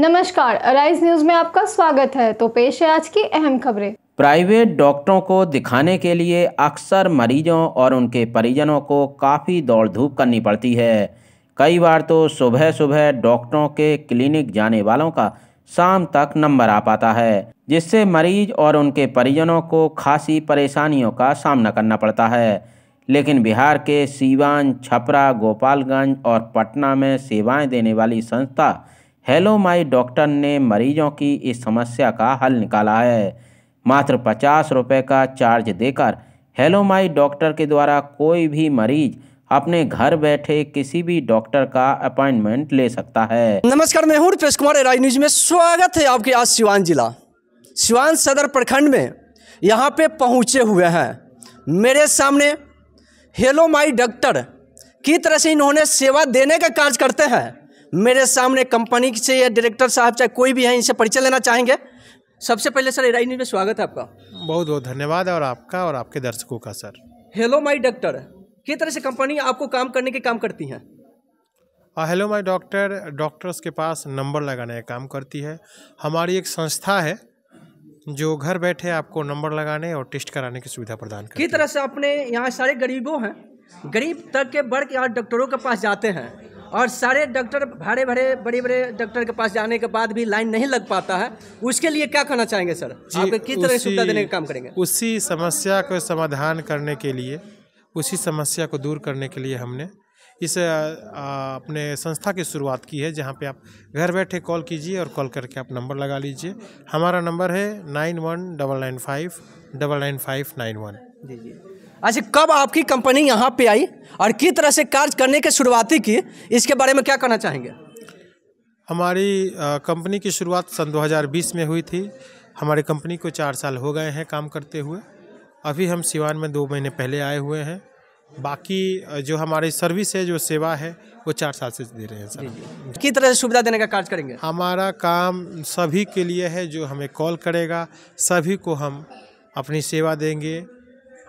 नमस्कार arise news में आपका स्वागत है। तो पेश है आज की अहम खबरें। प्राइवेट डॉक्टरों को दिखाने के लिए अक्सर मरीजों और उनके परिजनों को काफ़ी दौड़ धूप करनी पड़ती है। कई बार तो सुबह सुबह डॉक्टरों के क्लिनिक जाने वालों का शाम तक नंबर आ पाता है, जिससे मरीज़ और उनके परिजनों को खासी परेशानियों का सामना करना पड़ता है। लेकिन बिहार के सीवान, छपरा, गोपालगंज और पटना में सेवाएँ देने वाली संस्था हेलो माई डॉक्टर ने मरीजों की इस समस्या का हल निकाला है। मात्र पचास रुपये का चार्ज देकर हेलो माई डॉक्टर के द्वारा कोई भी मरीज़ अपने घर बैठे किसी भी डॉक्टर का अपॉइंटमेंट ले सकता है। नमस्कार, मैं हूँ रुपेश कुमार। राज न्यूज़ में स्वागत है आपके आज सिवान जिला। सिवान सदर प्रखंड में यहाँ पे पहुँचे हुए हैं। मेरे सामने हेलो माई डॉक्टर की तरह से इन्होंने सेवा देने का कार्य करते हैं। मेरे सामने कंपनी से या डायरेक्टर साहब चाहे कोई भी है इनसे परिचय लेना चाहेंगे। सबसे पहले सर न्यूज़ में स्वागत है आपका। बहुत बहुत धन्यवाद और आपका और आपके दर्शकों का सर। हेलो माई डॉक्टर किस तरह से कंपनी आपको काम करने के काम करती हैं? हेलो माय डॉक्टर डॉक्टर्स के पास नंबर लगाने का काम करती है। हमारी एक संस्था है जो घर बैठे आपको नंबर लगाने और टेस्ट कराने की सुविधा प्रदान करती की तरह से अपने यहाँ सारे गरीबों हैं? गरीब तक के वर्ग यहाँ डॉक्टरों के पास जाते हैं। और सारे डॉक्टर भारे भरे बड़े बड़े डॉक्टर के पास जाने के बाद भी लाइन नहीं लग पाता है। उसके लिए क्या करना चाहेंगे सर? आप किस तरह की सुविधा देने का काम करेंगे? उसी समस्या को समाधान करने के लिए उसी समस्या को दूर करने के लिए हमने इस आ, अपने संस्था की शुरुआत की है जहाँ पे आप घर बैठे कॉल कीजिए और कॉल करके आप नंबर लगा लीजिए। हमारा नंबर है nine one double nine five double nine five nine one. जी जी। अच्छा कब आपकी कंपनी यहाँ पे आई और किस तरह से कार्य करने के शुरुआती की इसके बारे में क्या कहना चाहेंगे? हमारी कंपनी की शुरुआत सन 2020 में हुई थी। हमारी कंपनी को चार साल हो गए हैं काम करते हुए। अभी हम सिवान में दो महीने पहले आए हुए हैं। बाकी जो हमारी सर्विस है जो सेवा है वो चार साल से दे रहे हैं सर। किस तरह से सुविधा देने का कार्य करेंगे? हमारा काम सभी के लिए है जो हमें कॉल करेगा सभी को हम अपनी सेवा देंगे।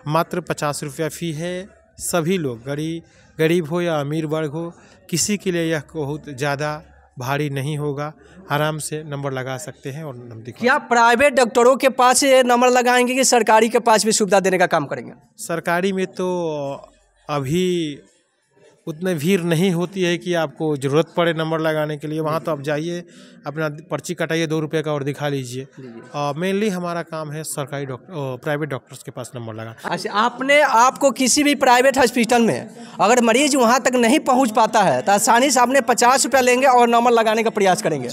मात्र पचास रुपया फ़ी है। सभी लोग गरीब गरीब हो या अमीर वर्ग हो किसी के लिए यह बहुत ज़्यादा भारी नहीं होगा। आराम से नंबर लगा सकते हैं और नंबर क्या प्राइवेट डॉक्टरों के पास ये नंबर लगाएँगे कि सरकारी के पास भी सुविधा देने का काम करेंगे? सरकारी में तो अभी उतने भीड़ नहीं होती है कि आपको ज़रूरत पड़े नंबर लगाने के लिए वहाँ तो आप जाइए अपना पर्ची कटाइए दो रुपये का और दिखा लीजिए। मेनली हमारा काम है सरकारी डॉक्टर प्राइवेट डॉक्टर्स के पास नंबर लगा अच्छा आपने आपको किसी भी प्राइवेट हॉस्पिटल में अगर मरीज़ वहाँ तक नहीं पहुँच पाता है तो आसानी से आपने पचास रुपया लेंगे और नंबर लगाने का प्रयास करेंगे।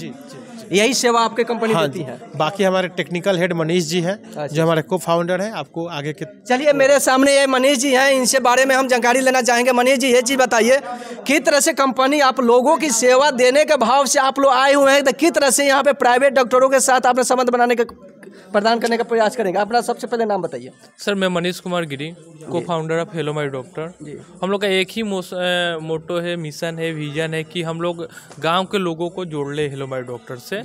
यही सेवा आपके कंपनी हाँ देती है। बाकी हमारे टेक्निकल हेड मनीष जी हैं जो हमारे को फाउंडर है आपको आगे के चलिए मेरे सामने ये मनीष जी हैं इनसे बारे में हम जानकारी लेना चाहेंगे। मनीष जी ये चीज़ बताइए किस तरह से कंपनी आप लोगों की सेवा देने के भाव से आप लोग आए हुए हैं तो किस तरह से यहाँ पे प्राइवेट डॉक्टरों के साथ आपने संबंध बनाने का प्रदान करने का प्रयास करेंगे। अपना सबसे पहले नाम बताइए। सर मैं मनीष कुमार गिरी को founder of hello my doctor हम लोग का एक ही मोटो है मिशन है विजन है कि हम लोग गाँव के लोगों को जोड़ ले हेलो माई डॉक्टर से।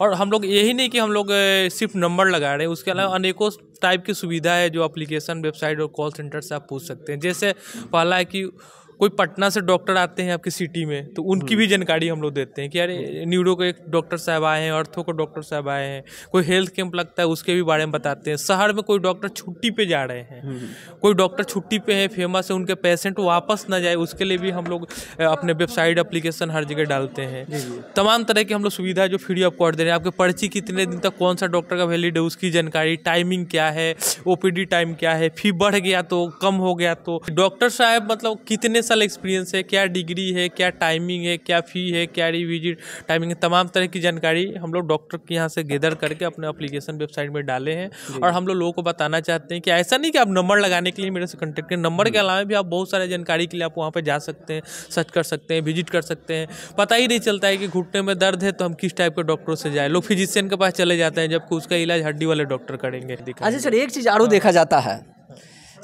और हम लोग यही नहीं कि हम लोग सिर्फ़ नंबर लगा रहे हैं उसके अलावा अनेकों टाइप की सुविधा है जो अप्लीकेशन वेबसाइट और कॉल सेंटर से आप पूछ सकते हैं। जैसे पहला है कि कोई पटना से डॉक्टर आते हैं आपकी सिटी में तो उनकी भी जानकारी हम लोग देते हैं कि अरे न्यूरो के एक डॉक्टर साहब आए हैं अर्थों को डॉक्टर साहब आए हैं कोई हेल्थ कैंप लगता है उसके भी बारे में बताते हैं। शहर में कोई डॉक्टर छुट्टी पे जा रहे हैं कोई डॉक्टर छुट्टी पे है फ़ेमस है उनके पेशेंट वापस ना जाए उसके लिए भी हम लोग अपने वेबसाइट एप्लीकेशन हर जगह डालते हैं। तमाम तरह की हम लोग सुविधा जो फ्री ऑफ़ कॉस्ट दे रहे हैं। आपके पर्ची कितने दिन तक कौन सा डॉक्टर का वैलिड है उसकी जानकारी टाइमिंग क्या है ओपीडी टाइम क्या है फ़ी बढ़ गया तो कम हो गया तो। डॉक्टर साहब मतलब कितने साल एक्सपीरियंस है क्या डिग्री है क्या टाइमिंग है क्या फ़ी है क्या रिविजिट टाइमिंग है तमाम तरह की जानकारी हम लोग डॉक्टर के यहाँ से गेदर करके अपने एप्लीकेशन वेबसाइट में डाले हैं। और हम लोग लोगों को बताना चाहते हैं कि ऐसा नहीं कि आप नंबर लगाने के लिए मेरे से कॉन्टेक्ट करें। नंबर के अलावा भी आप बहुत सारे जानकारी के लिए आप वहाँ पर जा सकते हैं सर्च कर सकते हैं विज़िट कर सकते हैं। पता ही नहीं चलता है कि घुटने में दर्द है तो हम किस टाइप के डॉक्टरों से जाए। लोग फिजिशियन के पास चले जाते हैं जबकि उसका इलाज हड्डी वाले डॉक्टर करेंगे। अच्छा सर एक चीज़ और देखा जाता है।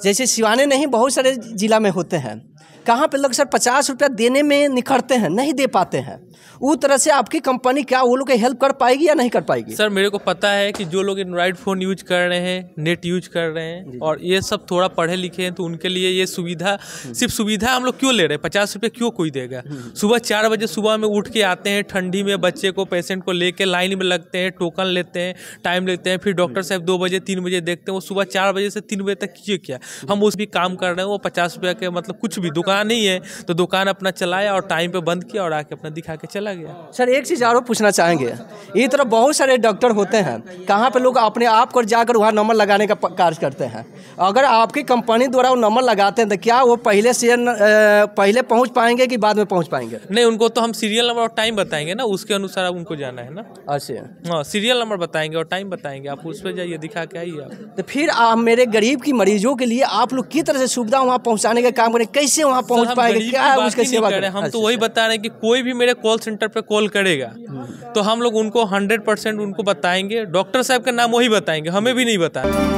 जैसे सिवाने नहीं, बहुत सारे जिला में होते हैं। कहाँ पे लोग सर पचास रुपया देने में निखरते हैं नहीं दे पाते हैं। उस तरह से आपकी कंपनी क्या वो लोग हेल्प कर पाएगी या नहीं कर पाएगी? सर मेरे को पता है कि जो लोग एंड्रॉइड फ़ोन यूज़ कर रहे हैं नेट यूज़ कर रहे हैं और ये सब थोड़ा पढ़े लिखे हैं तो उनके लिए ये सुविधा सिर्फ़ सुविधा हम लोग क्यों ले रहे हैं? पचास रुपये क्यों कोई देगा? सुबह चार बजे सुबह में उठ के आते हैं ठंडी में बच्चे को पेशेंट को लेके लाइन में लगते हैं टोकन लेते हैं टाइम लेते हैं फिर डॉक्टर साहब दो बजे तीन बजे देखते हैं वो सुबह चार बजे से तीन बजे तक किए क्या? हम उस भी काम कर रहे हैं वो पचास रुपये के मतलब कुछ भी दुकान नहीं है तो दुकान अपना चलाया और टाइम पे बंद किया और आके अपना दिखा के चला गया। सर एक चीज़ और पूछना चाहेंगे। इस तरह बहुत सारे डॉक्टर होते हैं। कहाँ पे लोग अपने आप को जाकर वहाँ नंबर लगाने का कार्य करते हैं? अगर आपकी कंपनी द्वारा वो नंबर लगाते हैं तो क्या वो पहले से पहले पहुँच पाएँगे कि बाद में पहुँच पाएँगे? नहीं उनको तो हम सीरियल नंबर और टाइम बताएँगे ना उसके अनुसार उनको जाना है ना। अच्छा। हाँ सीरियल नंबर बताएँगे और टाइम बताएँगे। आप उस पर जाइए दिखा के आइए आप। तो फिर आप मेरे गरीब की मरीजों के लिए आप लोग किस तरह से सुविधा वहाँ पहुँचाने का काम करें। कैसे वहाँ पहुँच हम पाएँगे क्या है उसकी सेवा करें? हम तो अच्छा, वही अच्छा। बता रहे हैं कि कोई भी मेरे कॉल सेंटर पर कॉल करेगा तो हम लोग उनको हंड्रेड परसेंट उनको बताएँगे डॉक्टर साहब का नाम वही बताएँगे हमें भी नहीं बताना